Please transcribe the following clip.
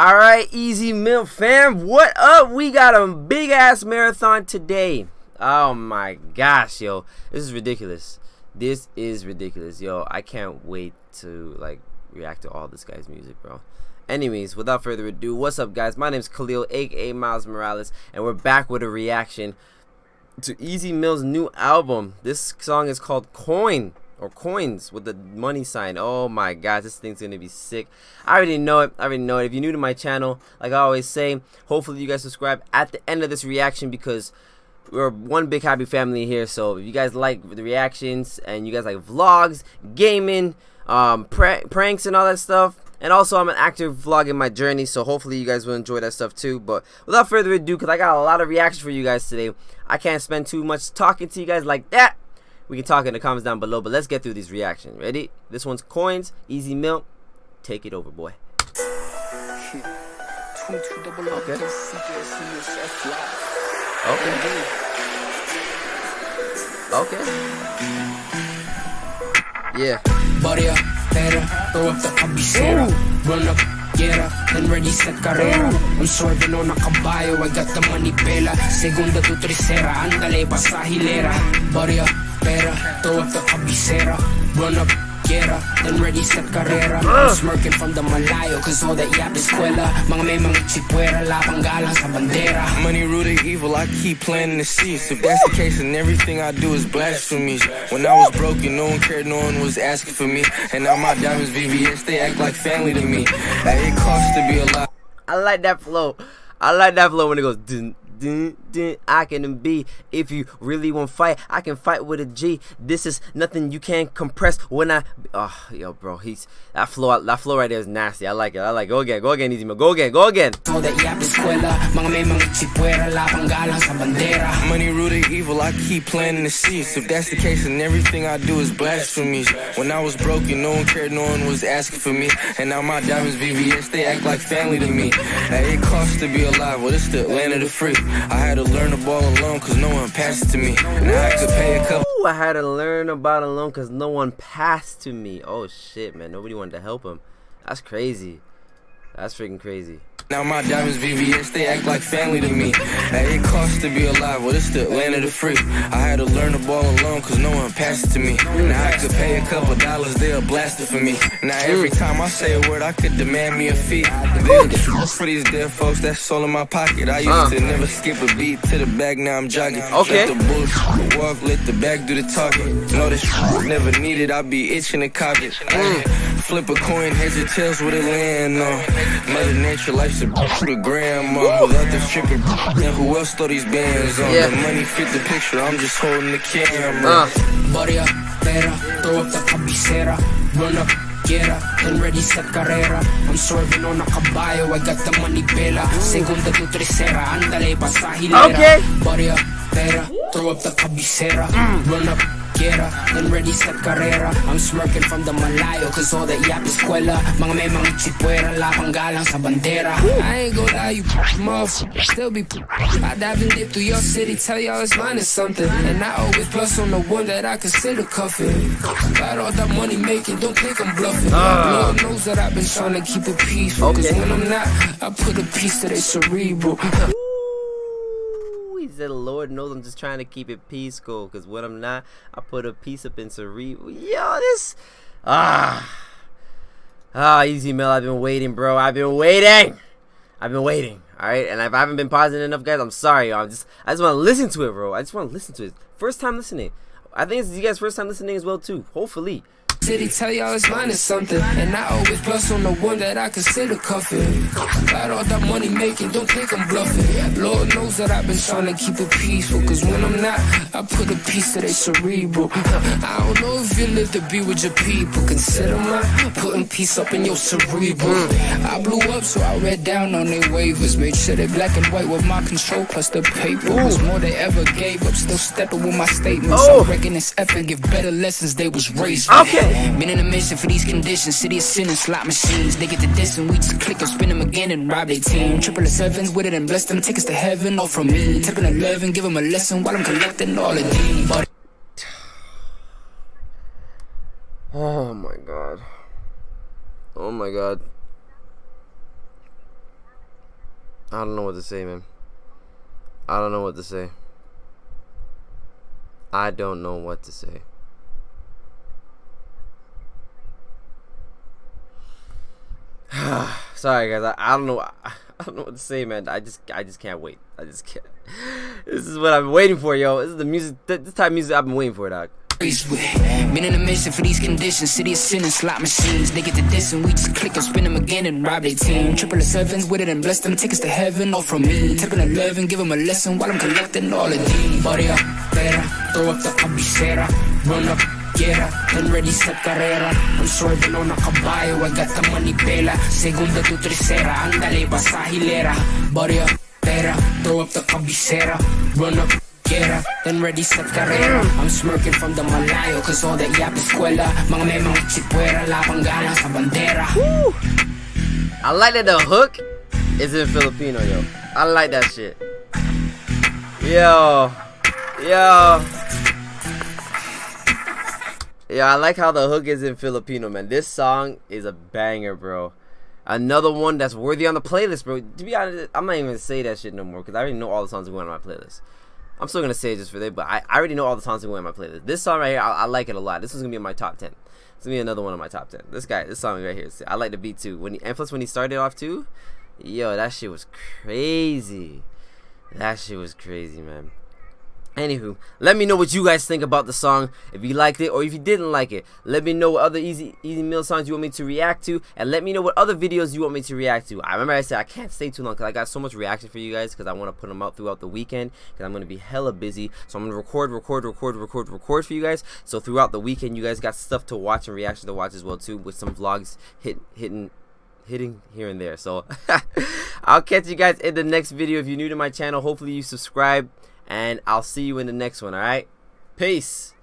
All right, Ez Mil fam, what up? We got a big ass marathon today. Oh my gosh, yo, this is ridiculous. This is ridiculous, yo. I can't wait to like react to all this guy's music, bro. Anyways, without further ado, what's up, guys? My name's Khalil, aka Miles Morales, and we're back with a reaction to Ez Mil's new album. This song is called Coin or coins with the money sign. Oh my god, this thing's gonna be sick. I already know it. I already know it. If you're new to my channel, like I always say, hopefully you guys subscribe at the end of this reaction because we're one big happy family here. So if you guys like the reactions and you guys like vlogs, gaming, um, pranks and all that stuff. And also, I'm an active vlogging my journey, so hopefully you guys will enjoy that stuff too. But without further ado, because I got a lot of reactions for you guys today, I can't spend too much talking to you guys like that. We can talk in the comments down below, but let's get through these reactions. Ready? This one's coins, Ez Mil. Take it over, boy. Okay. Okay. Okay. Yeah. Body up, better, throw up the cabecera, run up, up, then ready set carrera. I'm swerving on a caballo, I got the money pela. Segunda tu tercera, ándale, pasa hilera. Up pera, throw up the cabecera, run up, get up, then ready set carrera. Ah. I'm smirking from the Malayo, cause all that yap is escuela. Mga may mga chipuera, lapang galang sa bandera. Money rooted evil, I keep planting the seeds. If that's the case, then everything I do is blasphemy. When I was broken, no one cared, no one was asking for me. And now my diamonds VVS, they act like family to me. It costs to be alive. I like that flow. I like that flow when it goes dun dun, dun, I can be. If you really want to fight, I can fight with a G. This is nothing you can compress when I. Oh, yo, bro, he's that flow. That flow right there is nasty. I like it. I like. It. Go again. Go again, easy man. Go again. Go again. Money rooted evil. I keep planting the seeds. If that's the case, then everything I do is blasphemy. When I was broken, no one cared. No one was asking for me. And now my diamonds VVS, they act like family to me. Hey, it costs to be alive. Well, it's the land of the free. I had to learn the ball alone cause no one passed to me. Now I could pay a couple. I had to learn about alone cause no one passed to me. Oh shit, man. Nobody wanted to help him. That's crazy. That's freaking crazy. Now my diamonds VVS, they act like family to me. Hey, it costs to be alive, well, it's the land of the free. I had to learn the ball alone, cause no one passed it to me. Now I could pay a couple dollars, they'll blast it for me. Now every time I say a word, I could demand me a fee. For these dead folks, that's all in my pocket. I used uh. to never skip a beat to the back, now I'm jogging. Okay. Let the bullshit walk, let the back do the talking. Know this never needed, I be itching to cock it. Mm. Flip a coin, heads or tails with a land on. Mother nature, life's to the grandma without the stripping. And who else throw these bands on? Yeah. The money fit the picture, I'm just holding the camera. Uh. Body up, better, throw up the cabecera, run up. Get up, and ready set carrera I'm swerving on a caballo, I got the money pela Segunda tu tercera, ándale, pasajilera Okay Body up, better, throw up the cabecera mm. Run up, quiera Then ready set carrera. I'm smirking from the Malayo Cause all that yap escuela Mga may mga chipuera galang sa bandera. I ain't gonna lie you motherfucker Still be I dive and dip through your city Tell y'all it's mine is something. And I always plus on the one that I consider cuffing. Got all that money making Don't think I'm bluffing. Uh. Lord knows that I've been trying to keep it peaceful okay. Cause when I'm not I put a piece to their cerebral said, Lord knows I'm just trying to keep it peaceful. Because when I'm not, I put a piece up in cerebral. Yo, this. Ah. Ah, Ez Mil. I've been waiting, bro. I've been waiting. I've been waiting. All right, and if I haven't been positive enough, guys, I'm sorry. I'm just, I just want to listen to it, bro. I just want to listen to it. First time listening. I think it's you guys' first time listening as well too. Hopefully. City tell y'all it's mine is something. And I always plus on the one that I consider cuffing. Got all that money making, don't think I'm bluffing. Lord knows that I've been trying to keep it peaceful. Cause when I'm not, I put a piece to their cerebral. I don't know if you live to be with your people. Consider my putting peace up in your cerebral. I blew up, so I read down on their waivers. Made sure they black and white with my control plus the paper. Was more they ever gave up. Still stepping with my statements. Oh. I reckon this effort give better lessons they was raised. Okay. Been in a mission for these conditions. City of sin and slot machines. They get the diss and we just click them, spin them again and rob their team. Triple the sevens with it and bless them. Tickets to heaven all from me. Take an 11, give them a lesson while I'm collecting all of these. Oh my god. Oh my god. I don't know what to say, man. I don't know what to say. I don't know what to say. Sorry guys, I, I don't know I, I don't know what to say, man. I just I just can't wait. I just can't. This is what I've been waiting for, yo. This is the music this type of music I've been waiting for, dog. Been in a mission for these conditions. City of sin and slot machines. They get the diss and we just click them, spin them again and rob their team. Triple sevens with it and bless them. Tickets to heaven, all from me. Tipping 11, give them a lesson while I'm collecting all of these. Body up, better, throw up the cabecera. Run up, up, then ready set carrera. I'm swerving on a caballo, I got the money pela. Segunda tu tercera, ándale, vas a hilera. Body up, better, throw up the cabecera. Run up, up, then ready set carrera. I'm smirking from the Malayo, cause all that yap escuela. Mga mga chipuera, lapang gana sa bandera. I like that the hook is in Filipino, yo. I like that shit. Yo. Yo. Yeah, I like how the hook is in Filipino, man. This song is a banger, bro. Another one that's worthy on the playlist, bro. To be honest, I'm not even gonna say that shit no more because I already know all the songs going on my playlist. I'm still gonna say it just for that, but I, I already know all the songs that going on my playlist. This song right here, I, I like it a lot. This is gonna be in my top ten. It's gonna be another one of my top ten. This guy, this song right here, I like the beat too. When he, and plus when he started off too, yo, that shit was crazy. That shit was crazy, man. Anywho, let me know what you guys think about the song. If you liked it or if you didn't like it, let me know what other easy Ez Mil songs you want me to react to, and let me know what other videos you want me to react to. I remember I said I can't stay too long because I got so much reaction for you guys because I want to put them out throughout the weekend because I'm gonna be hella busy. So I'm gonna record, record, record, record, record for you guys. So throughout the weekend, you guys got stuff to watch and reaction to watch as well too, with some vlogs hit hitting hitting here and there. So I'll catch you guys in the next video. If you're new to my channel, hopefully you subscribe and I'll see you in the next one, alright? Peace.